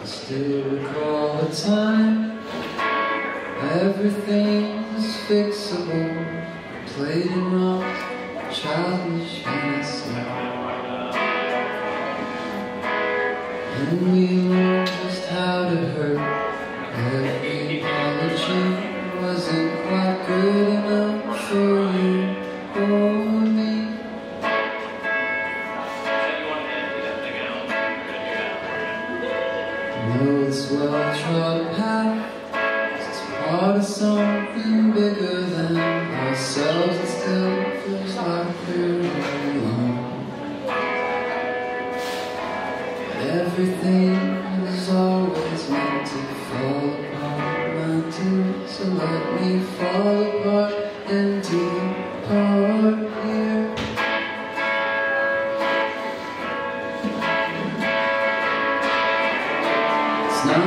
I still recall the time everything's fixable. Played in childish innocence And we learned just how to hurt. Every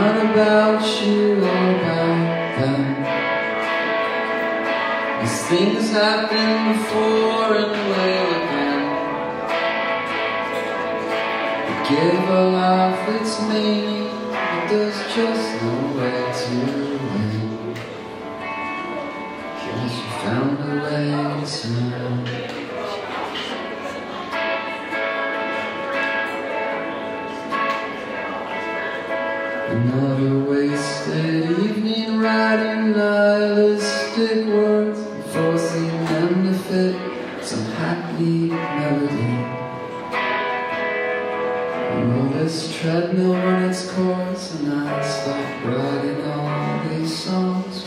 Not about you or about them. These things happen before and will again. We give our life its meaning, but there's just no way to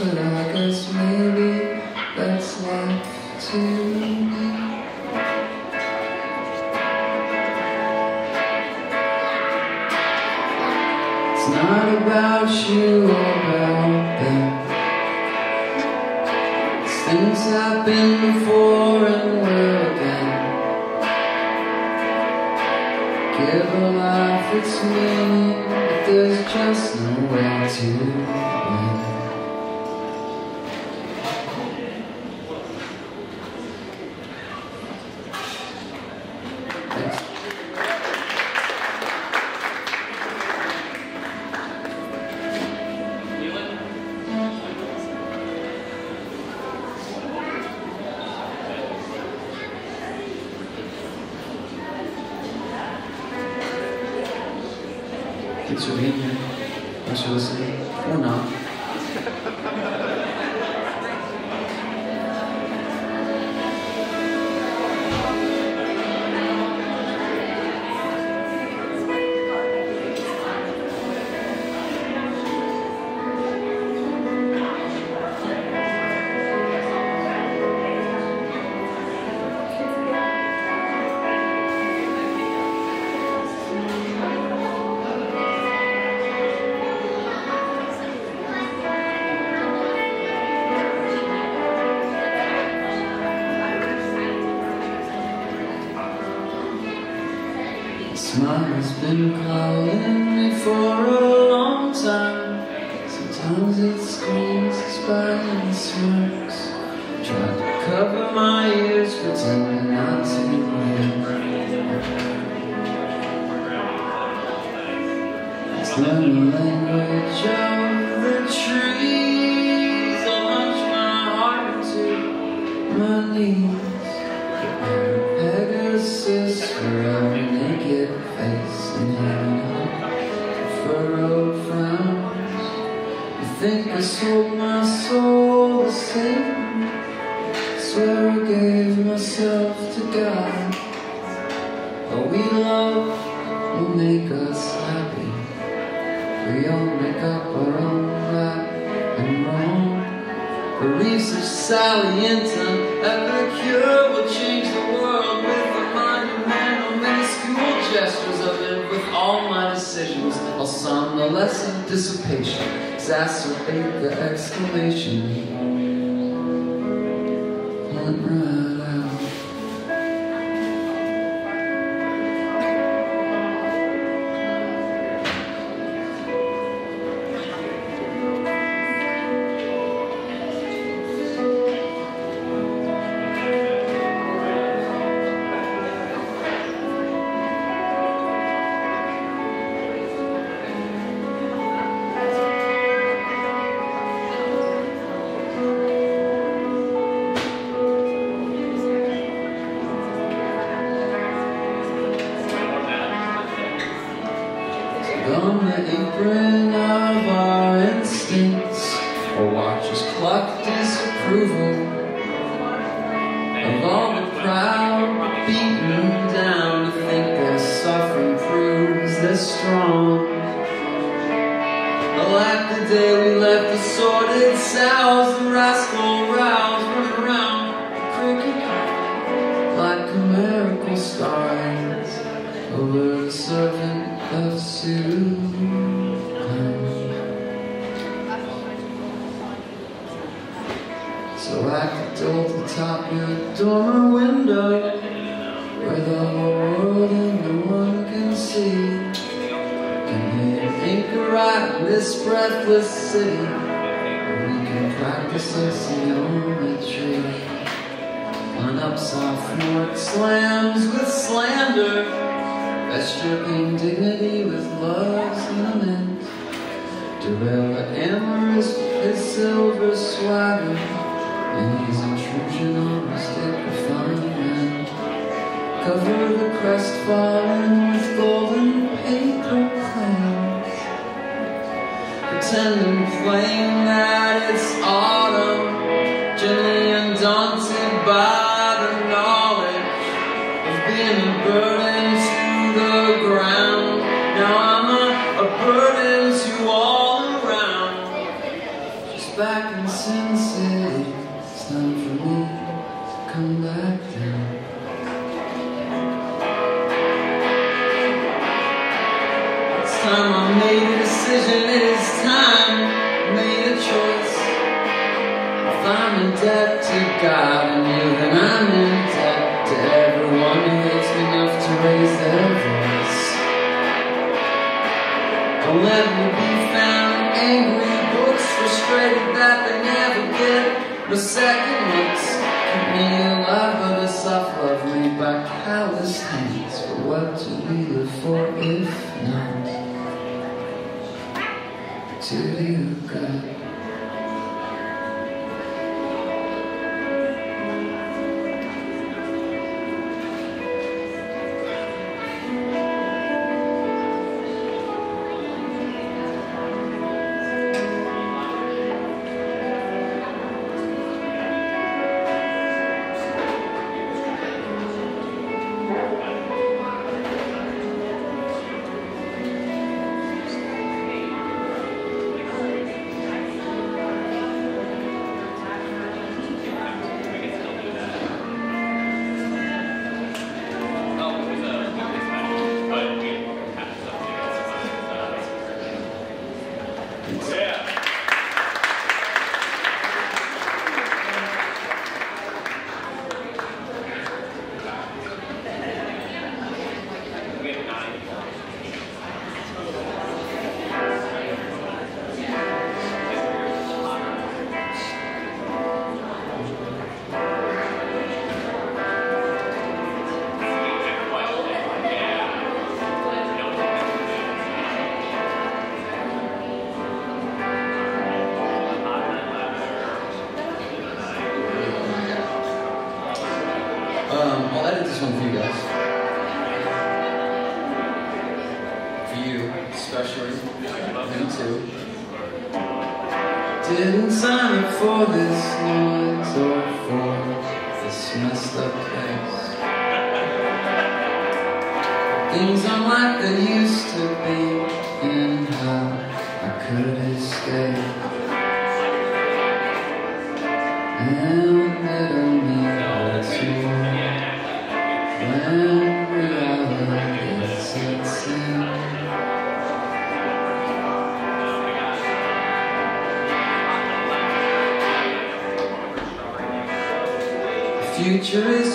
But I guess maybe that's life to me. It's not about you or about them. These things happened before and will again. Give a life its meaning, but there's just no way to que surrender, mas se você ou não, think I sold my soul to Satan? Swear I gave myself to God. But we love will make us. We all make up our own right and wrong. The reefs of Salientum, Epicure will change the world with a monumental minuscule gestures of it. With all my decisions, I'll somnolescent dissipation, exacerbate the exclamation. Hunt strong. Like the day we left the sordid cells, the rascal rouse run around cricket like chimerical stars over the servant of Sudan. So I could dolt the top your dormer window where the whole world and no one can see. In this breathless city we can practice sociometry. Line up sophomore slams with slander, best stripping dignity with love's lament. Derail the amorous his silver swagger and his intrusion on rustic refinement. Cover the crestfallen with golden paper clouds, pretending plain that it's autumn, gently undaunted by debt to God and you, then I'm in debt to everyone who hates me enough to raise their voice. Don't let me be found angry, books frustrated that they never get no second looks. Keep me alive, but a soft love made by callous hands. For what do we live for if not to do good? Um, Things aren't like they used to be, and how I could escape. And little me you when reality sets in. The future is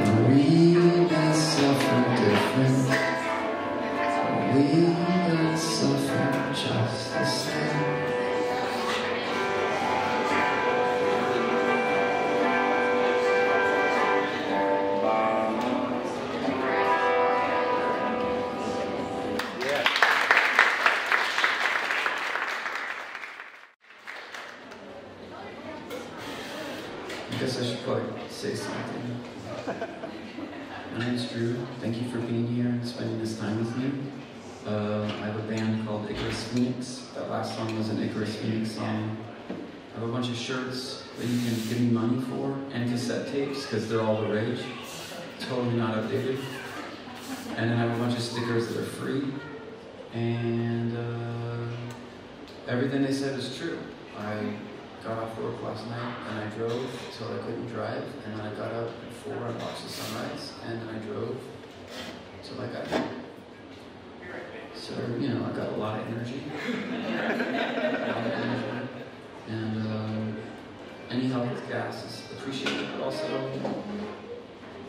And we that suffer different, said is true. I got off work last night and I drove till I couldn't drive, and then I got up at four and watched the sunrise, and then I drove till I got. So you know, I got a lot of energy, lot of energy, and um, any help with gas is appreciated. But also,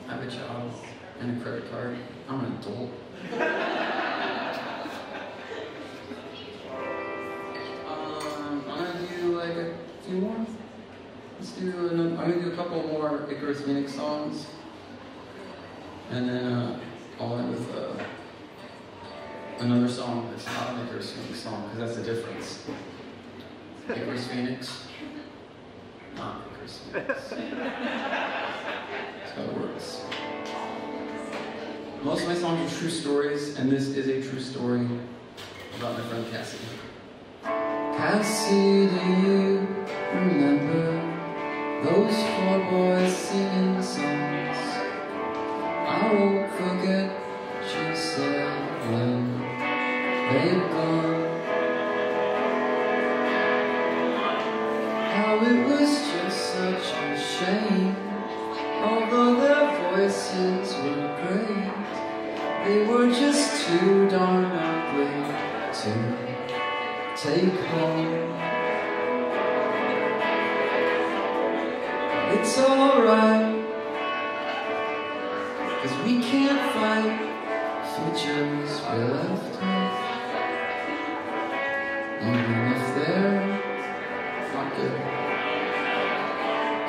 I have a job and a credit card. I'm an adult. Few more. Let's do. An, I'm gonna do a couple more Icarus Phoenix songs, and then uh, I'll end with uh, another song that's not an Icarus Phoenix song because that's the difference. Icarus Phoenix, not Icarus Phoenix. That's how it works. Most of my songs are true stories, and this is a true story about my friend Cassie. Cassie, do you remember those four boys singing songs? I won't forget, she said when they've gone. How it was just such a shame, although their voices were great, they were just too darn ugly to take home. It's alright, cause we can't fight futures we're left with, even if they're not good.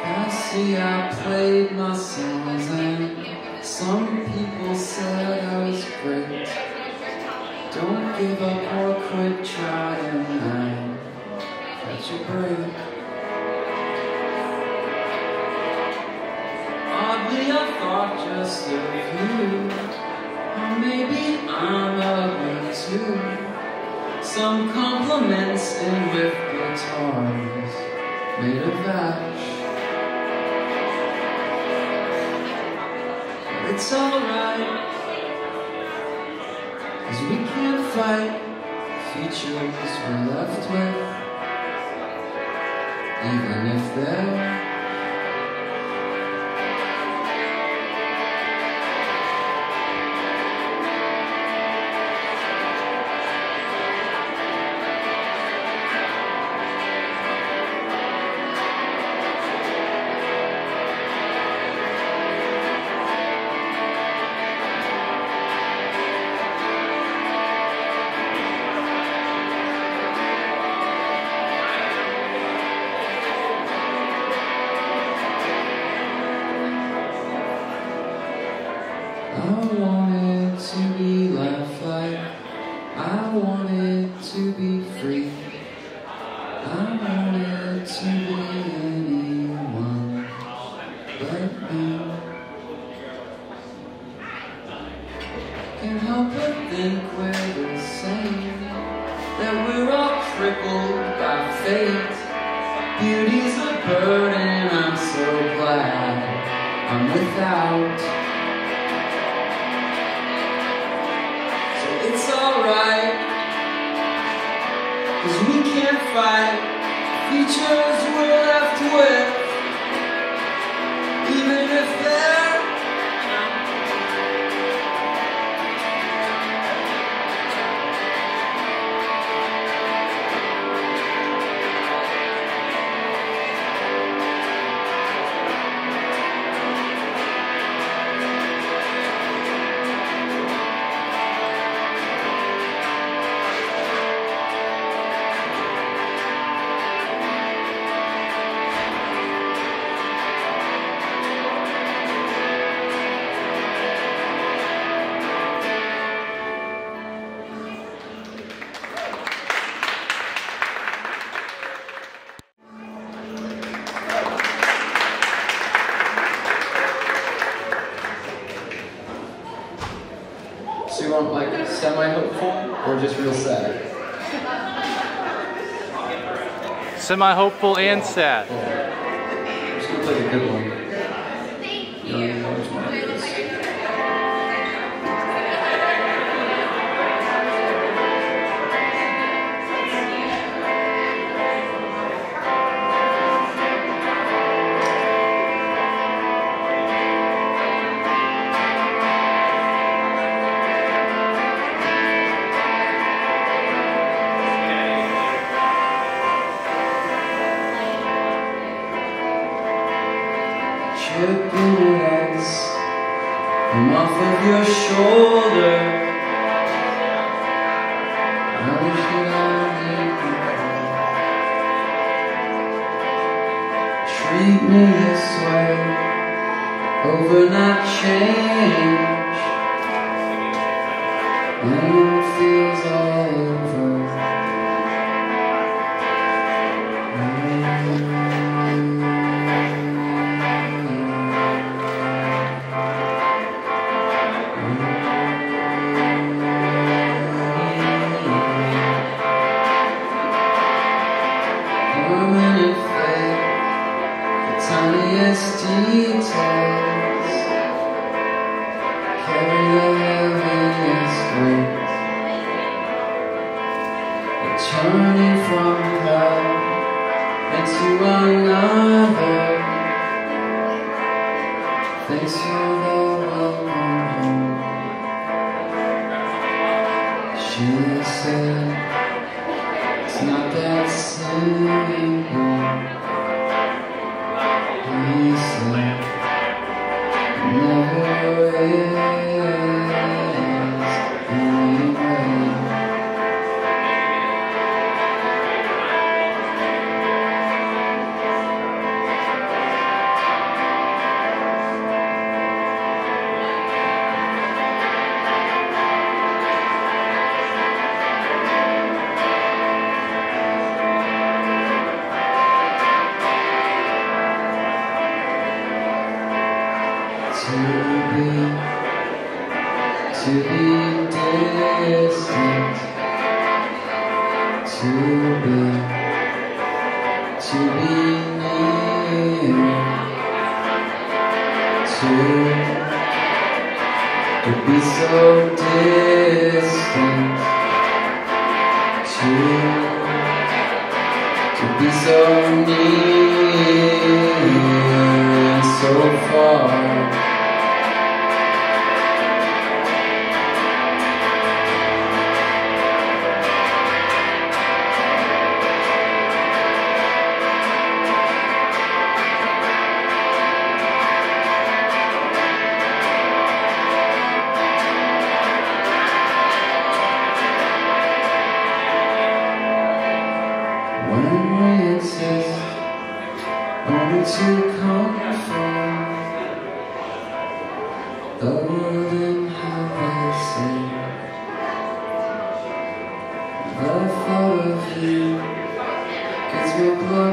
Cassie, I played my songs and some people said I was great. Don't give up quit trying and catch a break. Oddly, I thought just of you. Or maybe I'm ugly too. Some compliments and with guitars made of ash. It's alright. Cause we can't fight futures we're left with, even if they're cause we can't fight futures we're more like semi-hopeful or just real sad? Semi-hopeful and sad. Treat me this way, overnight change. She said. It's not that simple. Never to, be so distant, to, to be so near and so far.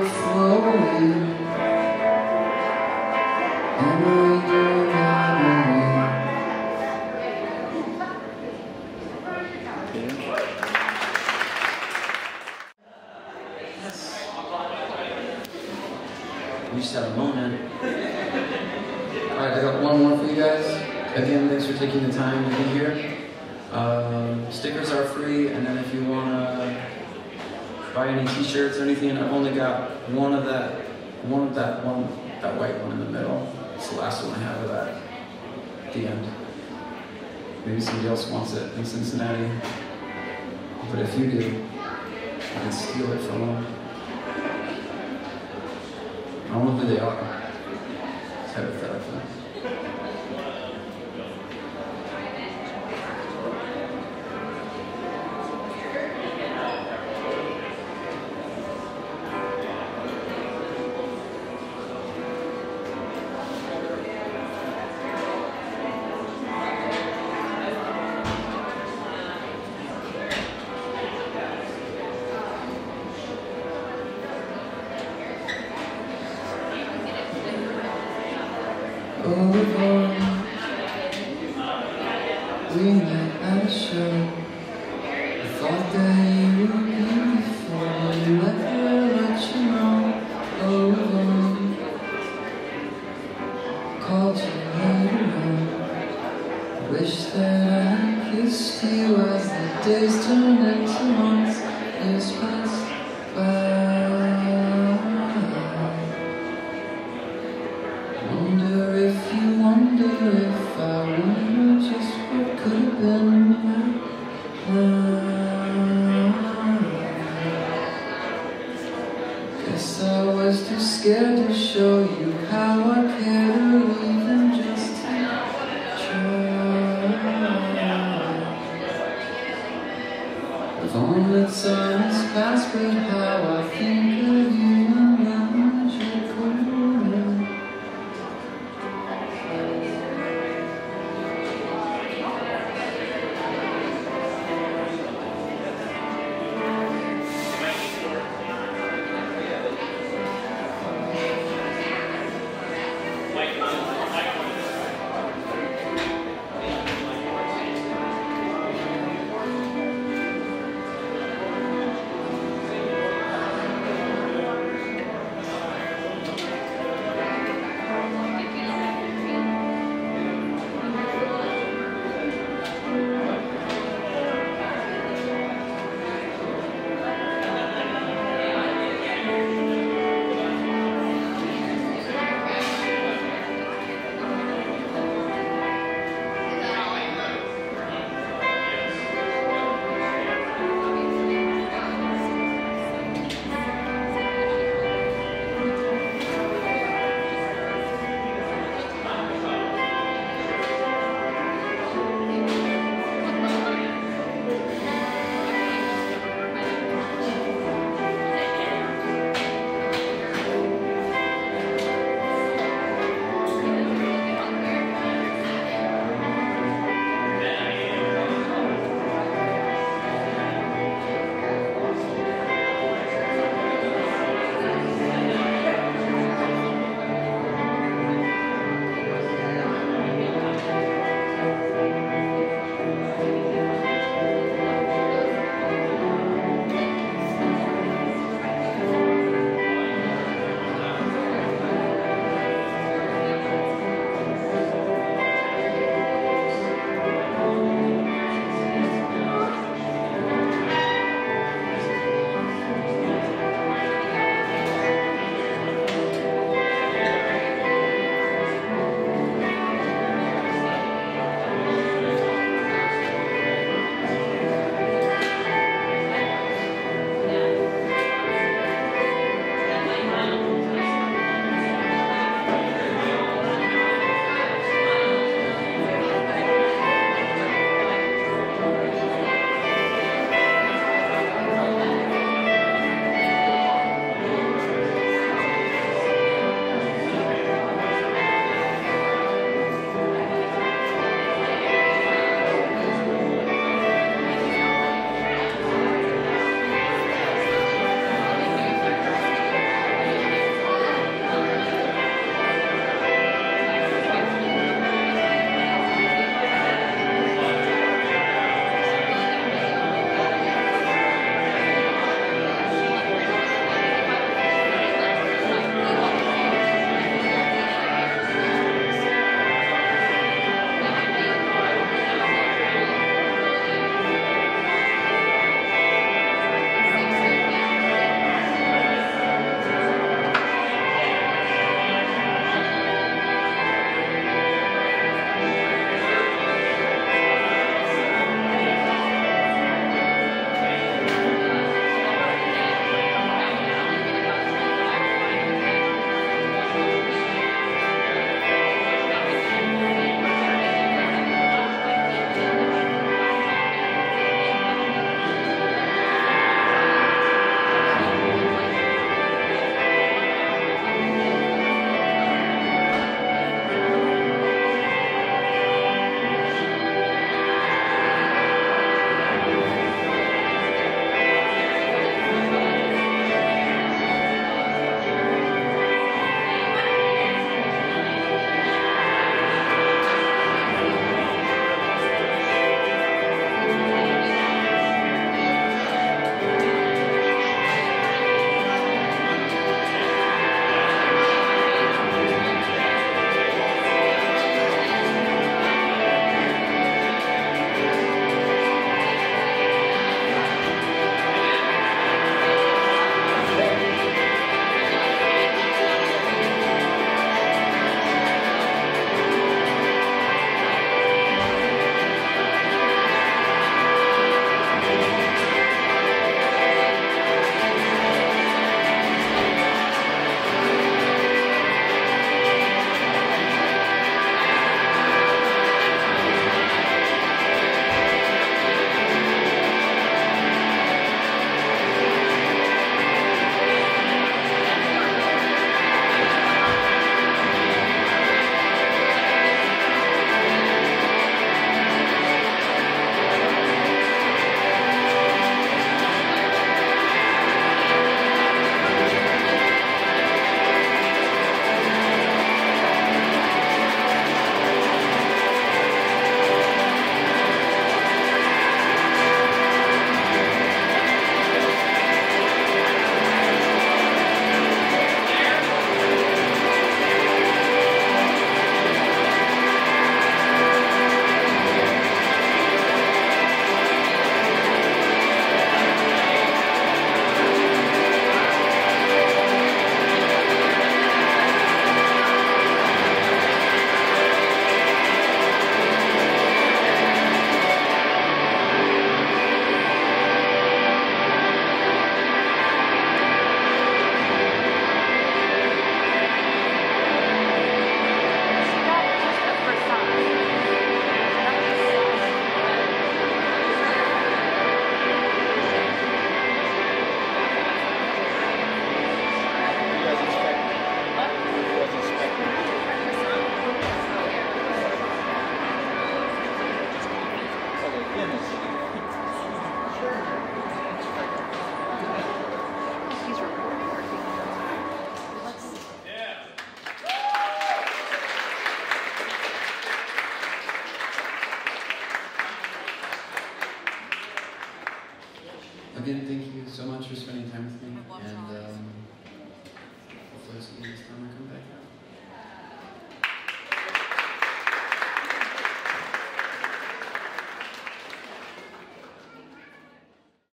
Flowing, t-shirts or anything, I've only got one of that, one of that one, that white one in the middle. It's the last one I have of that. At the end. Maybe somebody else wants it in Cincinnati. But if you do, I can steal it from them. I don't know who they are. scared to show you how I care or even just try. The only time has passed, but how I think.